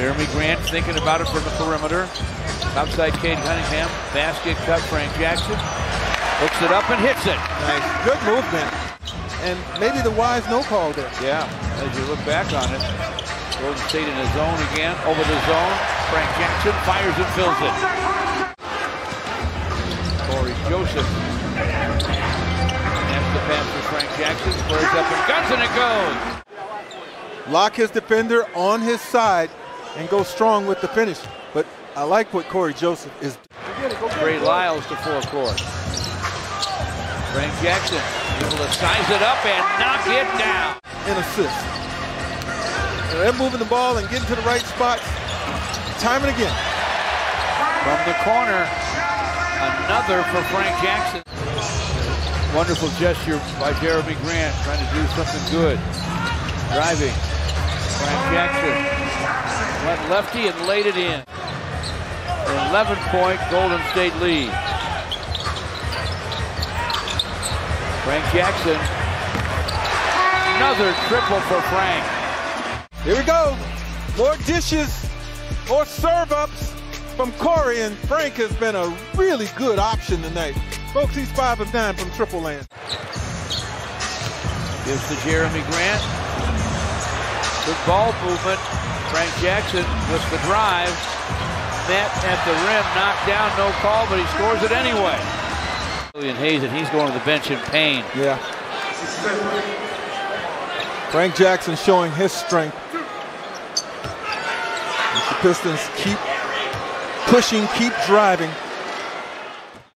Jerami Grant thinking about it from the perimeter. Outside Cade Cunningham. Basket cut Frank Jackson. Hooks it up and hits it. Nice. Good movement. And maybe the wise no call there. Yeah, as you look back on it. Golden State in the zone again. Over the zone. Frank Jackson fires and fills it. Cory Joseph. That's the pass for Frank Jackson. Squares up and guns and it goes. Lock his defender on his side and go strong with the finish. But I like what Cory Joseph is. Trey Lyles to full court. Frank Jackson able to size it up and knock it down. An assist. They're moving the ball and getting to the right spots time and again. From the corner, another for Frank Jackson. Wonderful gesture by Jerami Grant trying to do something good. Driving. Frank Jackson went lefty and laid it in. 11 point Golden State lead. Frank Jackson. Another triple for Frank. Here we go. More dishes, more serve ups from Cory, and Frank has been a really good option tonight. Folks, he's 5 of 9 from Triple Land. Gives to Jerami Grant. Good ball movement. Frank Jackson with the drive. Met at the rim, knocked down, no call, but he scores it anyway. Killian Hayes, and he's going to the bench in pain. Yeah. Frank Jackson showing his strength. The Pistons keep pushing, keep driving.